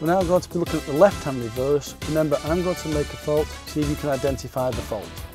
We're now going to be looking at the left-hand reverse. Remember, I'm going to make a fault, see if you can identify the fault.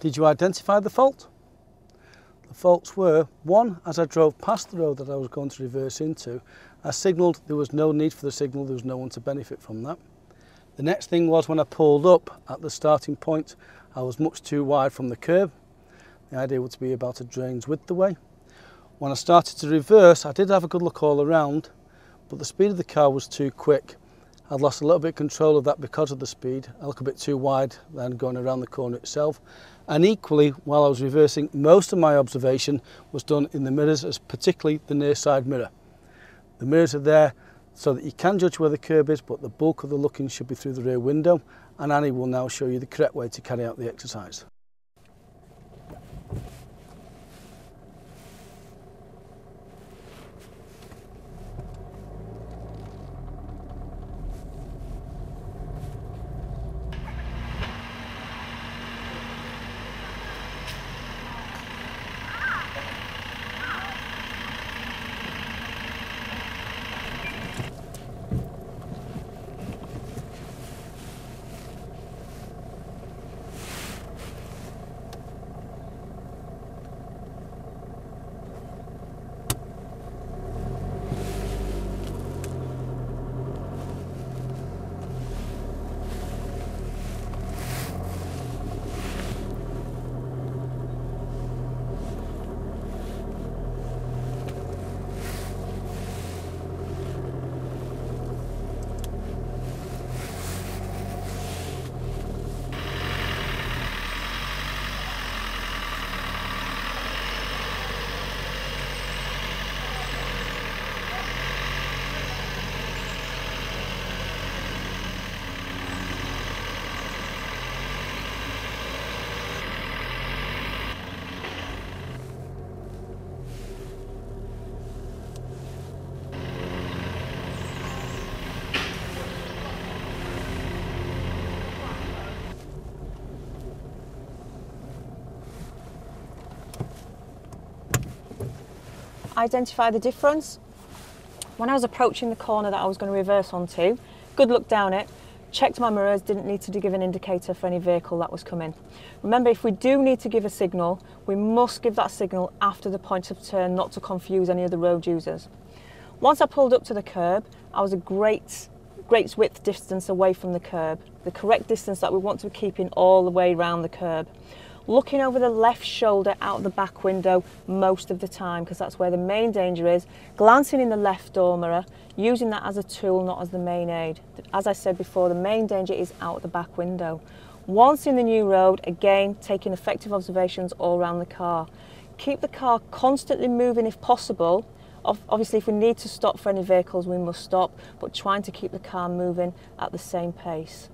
Did you identify the fault? The faults were, one, as I drove past the road that I was going to reverse into, I signalled there was no need for the signal, there was no one to benefit from that. The next thing was when I pulled up at the starting point, I was much too wide from the curb. The idea was to be about a drain's width away. When I started to reverse, I did have a good look all around, but the speed of the car was too quick. I'd lost a little bit of control of that because of the speed, a little bit too wide then going around the corner itself. And equally, while I was reversing, most of my observation was done in the mirrors, as particularly the near side mirror. The mirrors are there so that you can judge where the curb is, but the bulk of the looking should be through the rear window, and Annie will now show you the correct way to carry out the exercise. Identify the difference. When I was approaching the corner that I was going to reverse onto, good look down it, checked my mirrors, didn't need to give an indicator for any vehicle that was coming. Remember, if we do need to give a signal, we must give that signal after the point of turn, not to confuse any of the road users. Once I pulled up to the curb, I was a grate, grate width distance away from the curb, the correct distance that we want to be keeping all the way around the curb looking over the left shoulder out the back window most of the time because that's where the main danger is, glancing in the left door mirror, using that as a tool, not as the main aid. As I said before, the main danger is out the back window. Once in the new road, again, taking effective observations all around the car. Keep the car constantly moving if possible. Obviously, if we need to stop for any vehicles, we must stop, but trying to keep the car moving at the same pace.